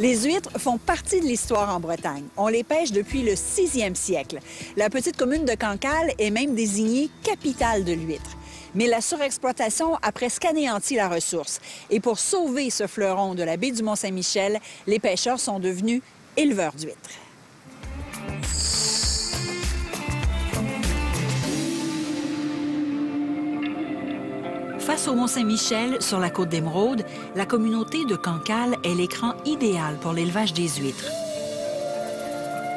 Les huîtres font partie de l'histoire en Bretagne. On les pêche depuis le 6e siècle. La petite commune de Cancale est même désignée capitale de l'huître. Mais la surexploitation a presque anéanti la ressource. Et pour sauver ce fleuron de la baie du Mont-Saint-Michel, les pêcheurs sont devenus éleveurs d'huîtres. Face au Mont-Saint-Michel, sur la côte d'Émeraude, la communauté de Cancale est l'écran idéal pour l'élevage des huîtres.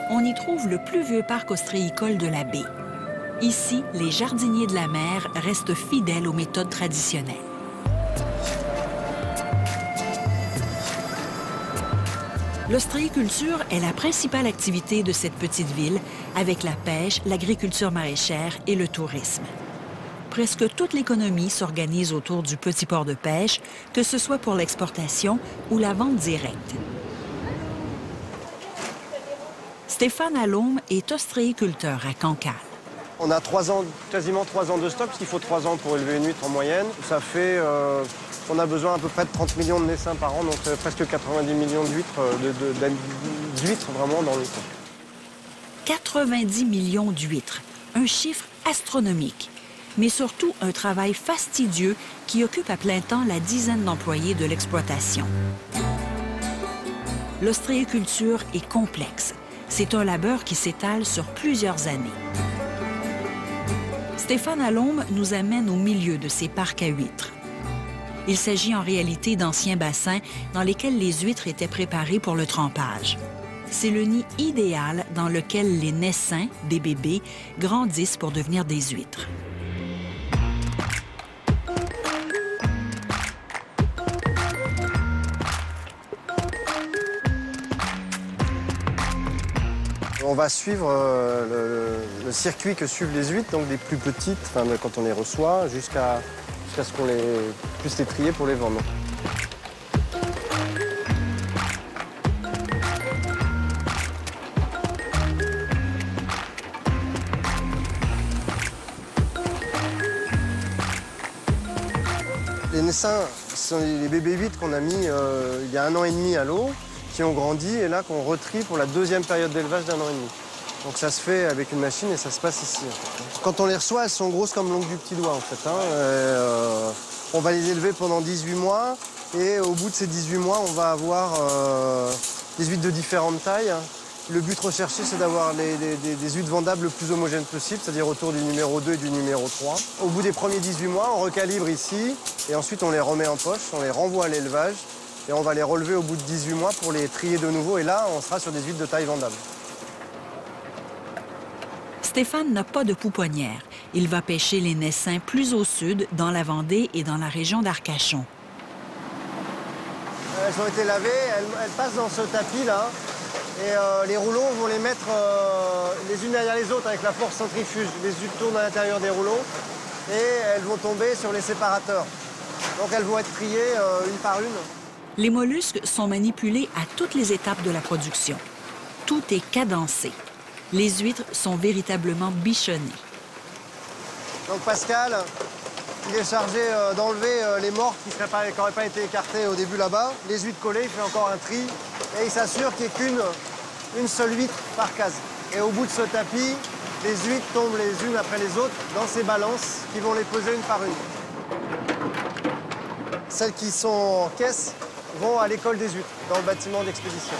On y trouve le plus vieux parc ostréicole de la baie. Ici, les jardiniers de la mer restent fidèles aux méthodes traditionnelles. L'ostréiculture est la principale activité de cette petite ville, avec la pêche, l'agriculture maraîchère et le tourisme presque toute l'économie s'organise autour du petit port de pêche, que ce soit pour l'exportation ou la vente directe. Stéphane Allôme est ostréiculteur à Cancale. On a trois ans, quasiment trois ans de stock, parce qu'il faut trois ans pour élever une huître en moyenne. Ça fait, euh, on a besoin à peu près de 30 millions de naissins par an, donc presque 90 millions d'huîtres, euh, d'huîtres vraiment dans le 90 millions d'huîtres, un chiffre astronomique mais surtout un travail fastidieux qui occupe à plein temps la dizaine d'employés de l'exploitation. L'ostréiculture est complexe. C'est un labeur qui s'étale sur plusieurs années. Stéphane Allombe nous amène au milieu de ces parcs à huîtres. Il s'agit en réalité d'anciens bassins dans lesquels les huîtres étaient préparées pour le trempage. C'est le nid idéal dans lequel les naissins, des bébés, grandissent pour devenir des huîtres. On va suivre euh, le, circuit que suivent les huîtres, donc des plus petites, quand on les reçoit, jusqu'à ce qu'on puisse les trier pour les vendre. Les naissins, ce sont les bébés huîtres qu'on a mis euh, il y a un an et demi à l'eau qui ont grandi et là qu'on retrie pour la deuxième période d'élevage d'un an et demi. Donc ça se fait avec une machine et ça se passe ici. Quand on les reçoit, elles sont grosses comme l'ongle du petit doigt en fait. Hein. Euh, on va les élever pendant 18 mois et au bout de ces 18 mois, on va avoir euh, des huîtres de différentes tailles. Le but recherché, c'est d'avoir des, huîtres vendables le plus homogènes possible, c'est-à-dire autour du numéro 2 et du numéro 3. Au bout des premiers 18 mois, on recalibre ici et ensuite on les remet en poche, on les renvoie à l'élevage et on va les relever au bout de 18 mois pour les trier de nouveau. Et là, on sera sur des huîtres de taille vendable. Stéphane n'a pas de pouponnière. Il va pêcher les naissins plus au sud, dans la Vendée et dans la région d'Arcachon. Elles ont été lavées, elles, passent dans ce tapis-là. Et euh, les rouleaux, vont les mettre euh, les unes derrière les autres avec la force centrifuge. Les huîtres tournent à l'intérieur des rouleaux et elles vont tomber sur les séparateurs. Donc elles vont être triées euh, une par une. Les mollusques sont manipulés à toutes les étapes de la production. Tout est cadencé. Les huîtres sont véritablement bichonnées. Donc Pascal, il est chargé euh, d'enlever euh, les morts qui n'auraient pas été écartées au début là-bas. Les huîtres collées, il fait encore un tri et il s'assure qu'il n'y ait qu'une une seule huître par case. Et au bout de ce tapis, les huîtres tombent les unes après les autres dans ces balances qui vont les poser une par une. Celles qui sont en caisse vont à l'école des huîtres, dans le bâtiment d'expédition.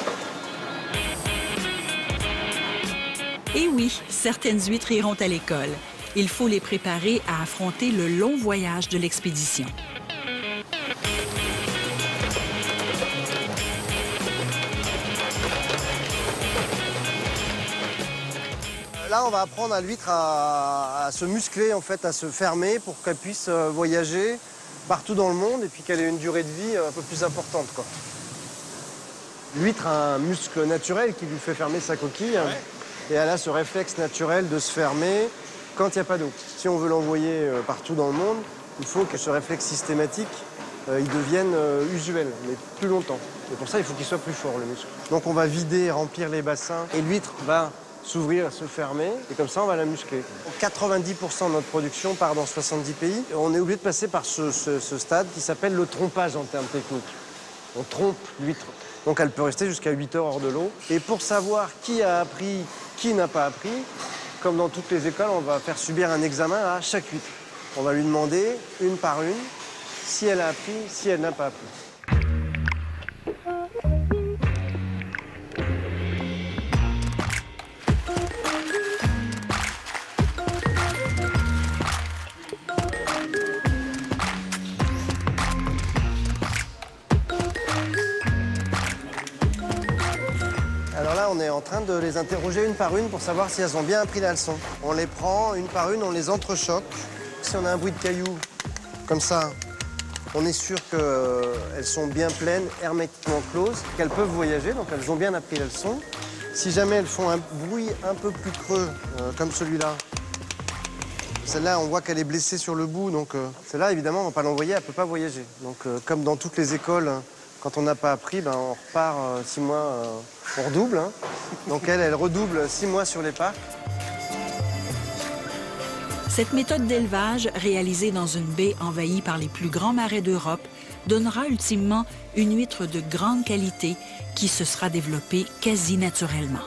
Et oui, certaines huîtres iront à l'école. Il faut les préparer à affronter le long voyage de l'expédition. Là, on va apprendre à l'huître à, à, se muscler, en fait, à se fermer pour qu'elle puisse euh, voyager partout dans le monde et puis qu'elle ait une durée de vie un peu plus importante. L'huître a un muscle naturel qui lui fait fermer sa coquille et elle a ce réflexe naturel de se fermer quand il n'y a pas d'eau. Si on veut l'envoyer euh, partout dans le monde, il faut que ce réflexe systématique euh, il devienne euh, usuel, mais plus longtemps. Et pour ça, il faut qu'il soit plus fort, le muscle. Donc on va vider, remplir les bassins et l'huître va s'ouvrir, se fermer, et comme ça, on va la muscler. 90% de notre production part dans 70 pays. On est obligé de passer par ce, stade qui s'appelle le trompage en termes techniques. on trompe l'huître. Donc elle peut rester jusqu'à 8 heures hors de l'eau. Et pour savoir qui a appris, qui n'a pas appris, comme dans toutes les écoles, on va faire subir un examen à chaque huître. On va lui demander, une par une, si elle a appris, si elle n'a pas appris. En train de les interroger une par une pour savoir si elles ont bien appris la leçon. On les prend une par une, on les entrechoque. Si on a un bruit de cailloux comme ça, on est sûr qu'elles sont bien pleines, hermétiquement closes, qu'elles peuvent voyager, donc elles ont bien appris la leçon. Si jamais elles font un bruit un peu plus creux, euh, comme celui-là, celle-là, on voit qu'elle est blessée sur le bout, donc euh, celle-là, évidemment, on ne va pas l'envoyer, elle ne peut pas voyager. Donc, euh, comme dans toutes les écoles, quand on n'a pas appris, ben, on repart euh, six mois, euh, on redouble. hein. Donc elle, elle redouble six mois sur les parcs. Cette méthode d'élevage, réalisée dans une baie envahie par les plus grands marais d'Europe, donnera ultimement une huître de grande qualité qui se sera développée quasi naturellement.